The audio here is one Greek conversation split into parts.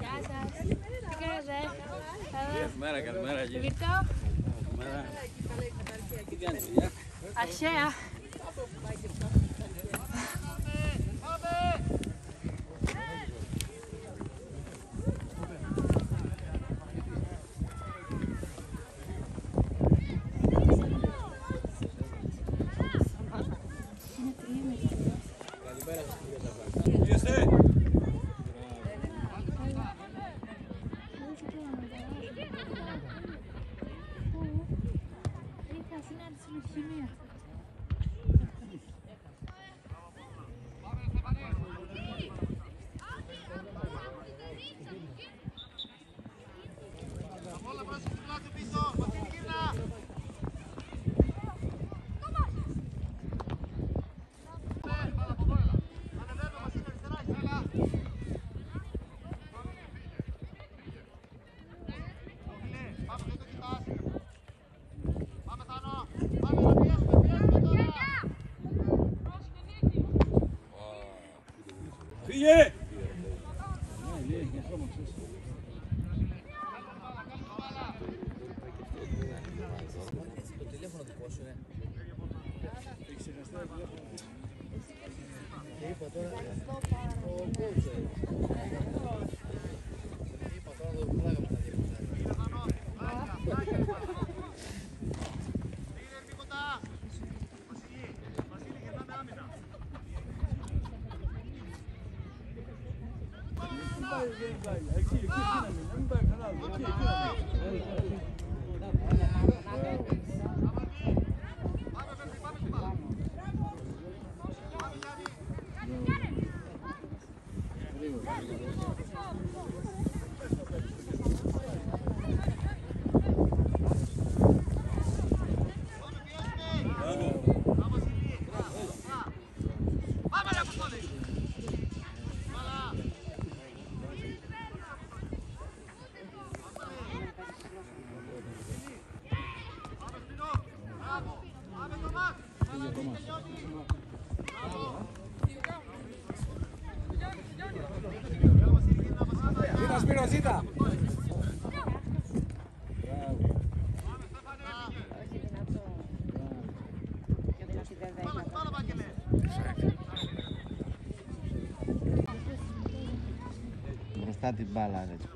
Γεια σας. Τι κάνετε. Καλά. Καλημέρα, καλημέρα. Το γεια. γυρτό. Καλημέρα. Τι κάνεις, παιδιά. Αρχαία. Είστε. 尽命 συνάντηση με χημεία. Φύγε. Ζήτα, Σπύρο, ζήτα. Μπροστά την μπάλα, ρε.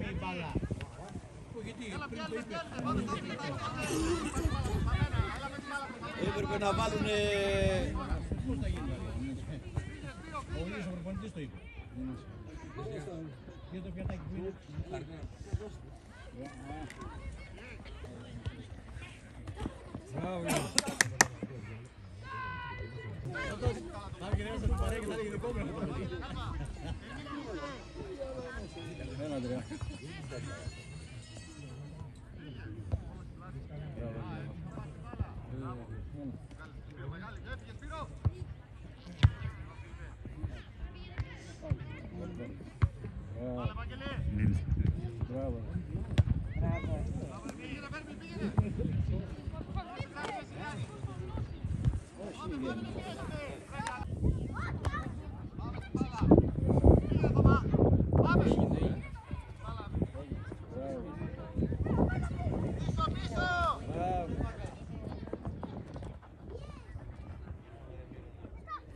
Δεν είναι στη γραμμή η μπάλα. Έπρεπε να βάλουν... Ο ίδιος ο προπονητής το είπε. Για το πιατάκι που είναι. Μπράβο. Θα βγει ένας από την παρέα και θα έλεγε δικό μου. Έλα, Αντρέα.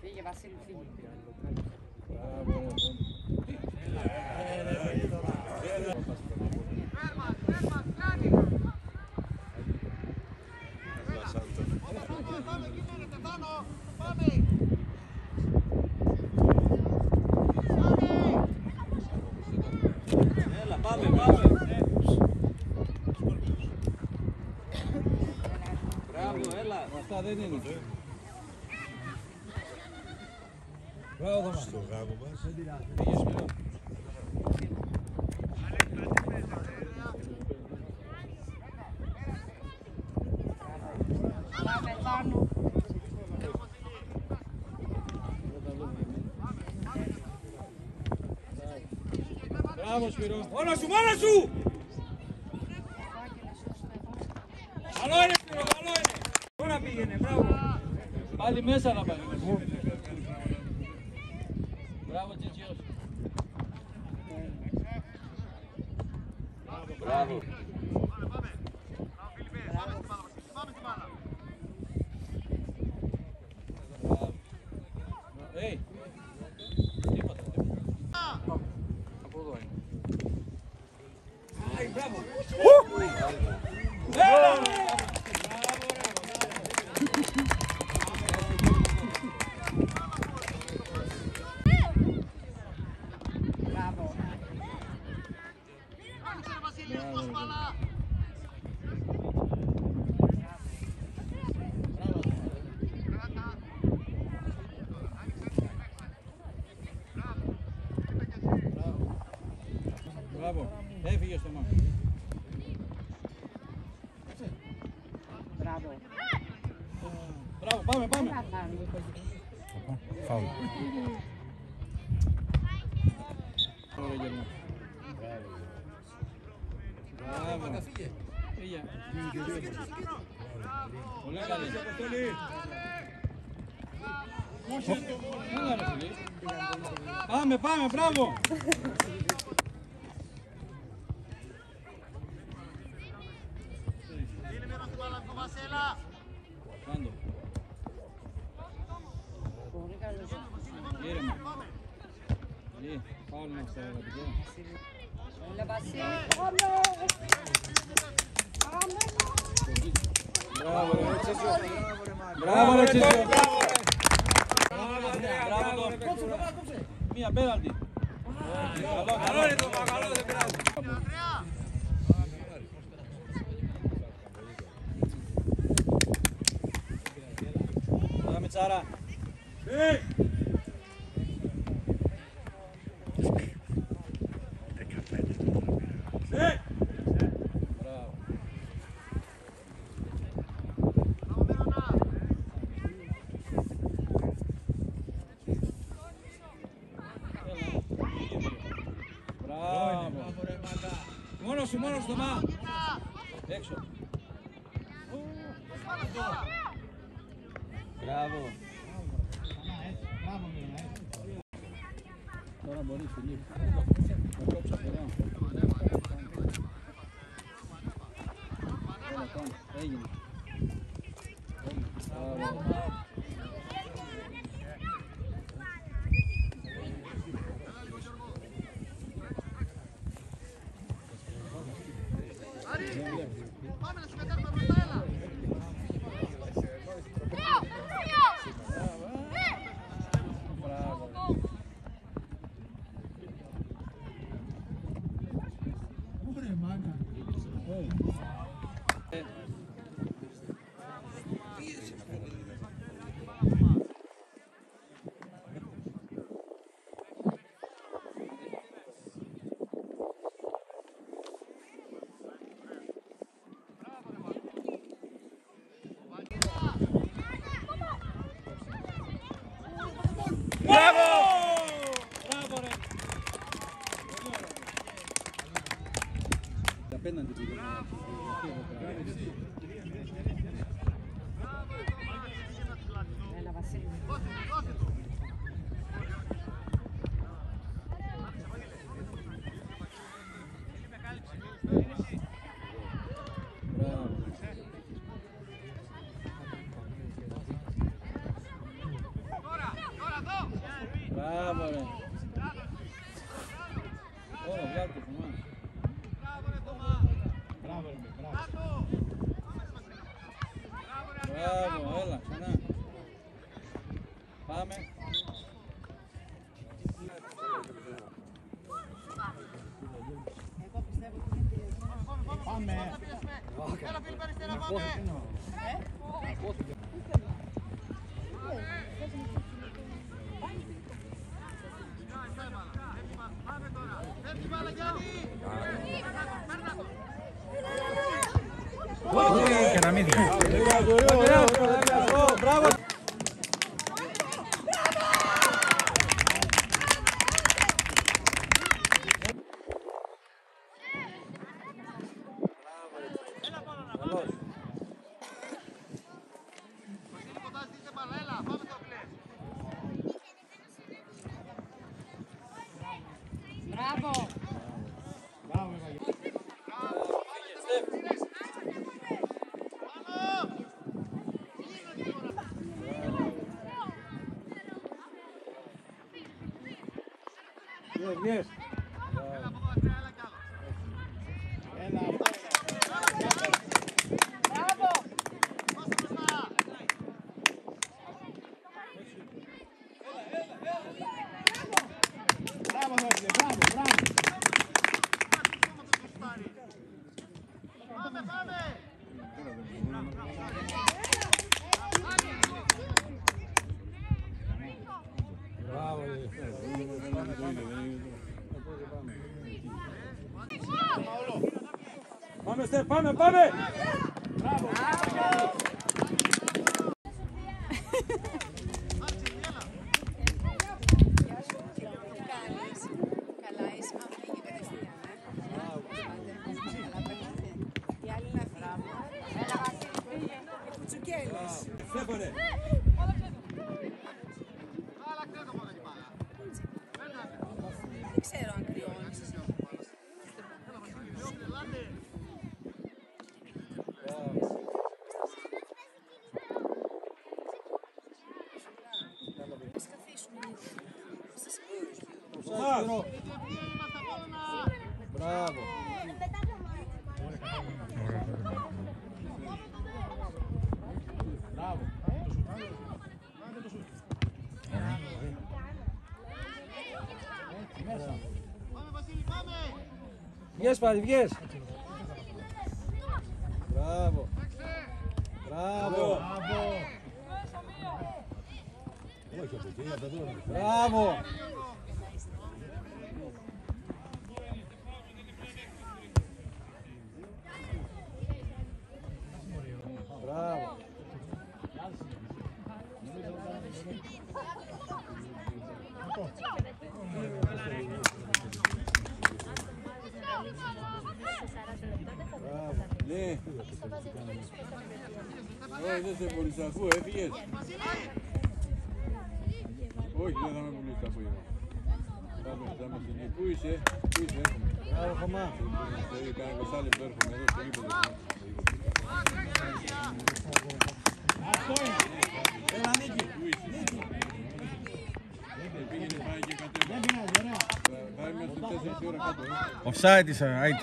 Φύγε Βασίλη, φύγε. Έλα, πάμε, πάμε. Μπράβο, έλα. Αυτά δεν είναι. Μπράβο, Θωμά. Στο γάμο μας. Πήγες πέρα. Πάμε πάνω. Μπράβο, Σπύρο. Μόνος σου, μόνος σου. Καλό είναι, Σπύρο, καλό είναι. Τώρα πήγαινε, μπράβο. Πάλι μέσα να πάει. Μπράβο, Τσιτσιός. Μπράβο. Μπράβο. Έι. Τίποτα, τίποτα. Από εδώ είναι. Άι, μπράβο. Έλα! Μπράβο. Μπράβο. Έφυγε στο μάτι. Μπράβο. Μπράβο, πάμε, πάμε. Τι να κάνει. Φάουλ. Ωραία, Γερμανό. Μπράβο. Φύγε. Πολύ καλή. Έλα, ρε φίλε. Πάμε, πάμε, μπράβο. Έλα Βασίλη. Μπράβο, ρε Τσίτσιο. Μπράβο, ρε Τσίτσιο. Μπράβο, ρε. Μπράβο, το. Μία πέναλτι. Καλό, Καλό είναι το καλό, δεν πειράζει. Πάμε, Μιτσάρα. Ε, ε. Μπράβο. Μπράβο. Μόνο σου, μόνο σου, Θωμά. Έξω. Μπράβο. Τώρα μπορείς, Φιλίπ. Θα κόψω απέναντι που δεν Έλα Βασίλη. Δώσε το. Bravo, Bravo. Yes. ¡Empame, empame! ¡Bravo! ¡Bravo! Μπράβο. Μπράβο. Βγες Πάρη, βγες. Μπράβο. Μπράβο. Μπράβο. Μπράβο. Μπράβο. Ναι. Όχι, δεν σε πουλήσα, αφού έφυγες. Όχι, δεν θα με πουλήσεις αφού Πού είσαι, πού είσαι, έρχομαι. Άρα, χωμά. Κάνω 20 λεπτό, έρχομαι εδώ στο γήπεδο. Offside της, άιτε.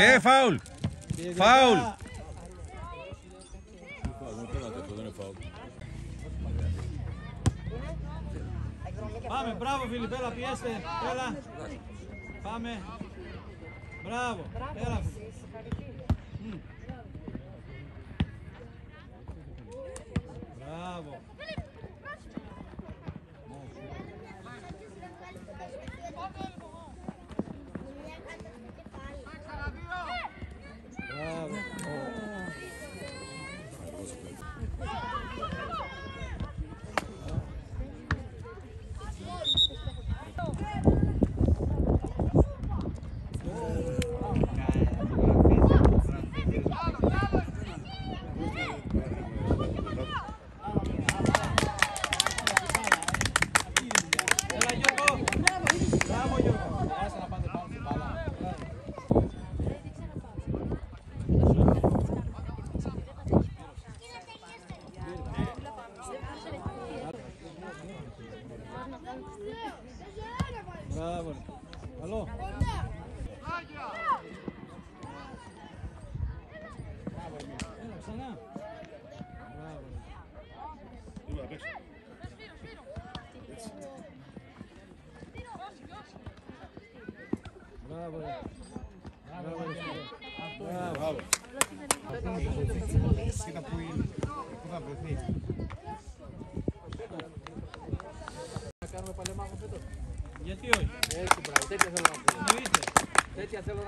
Ε, φάουλ! Πήγε φάουλ. καλά. Δεν φαίνεται αυτό, δεν είναι φάουλ. Πάμε, μπράβο Φίλιπ, έλα πιέστε, έλα. Πάμε. Μπράβο, έλα. Μμ. Μπράβο. Μπράβο. Έλα Γιώργο. Μπράβο Γιώργο. Άσε να πάτε πάνω στην μπάλα. Μπράβο. Μπράβο. ρε. Καλό. Έλα ξανά. Μπράβο. ρε. Μπράβο. ρε. Μπράβο. ρε, φίλε. Μπράβο. Κοίτα που είναι. Πού θα βρεθεί. Γιατί όχι. Έτσι, μπράβο, τέτοια θέλω να ακούω. Εννοείται. Τέτοια θέλω να ακούω. Εννοείται.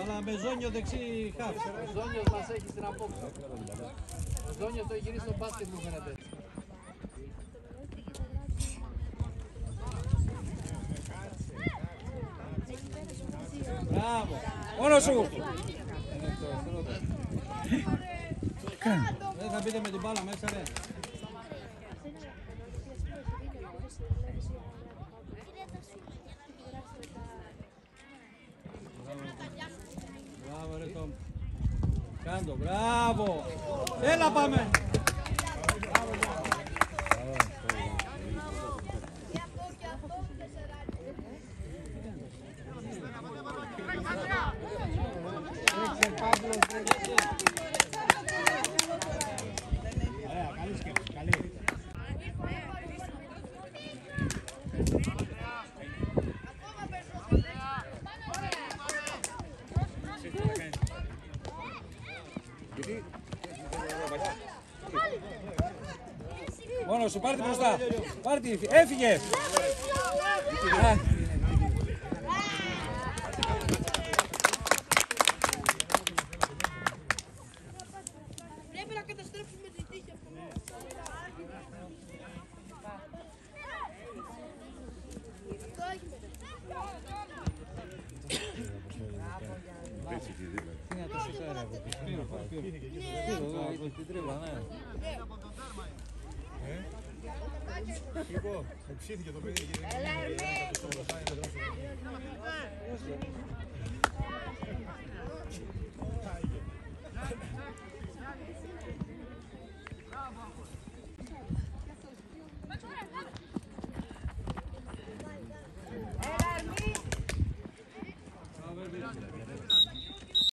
Αλλά με ζώνιο δεξί χαφ. Ο Ζόνιος μας έχει στην απόψη. Ο Ζόνιος το έχει γυρίσει στο μπάσκετ μου φαίνεται. Μπράβο. Μόνο σου. Δεν θα μπείτε με την μπάλα μέσα, ρε. Μπράβο, ρε Τόμ. Κάντο, μπράβο. Έλα πάμε. Ωραία, καλή σκέψη, καλή. Μόνο σου, πάρ' την μπροστά. Πάρ' την, έφυγε. Λοιπόν, ψήθηκε το παιδί. Έλα, Ερμή! Μπράβο,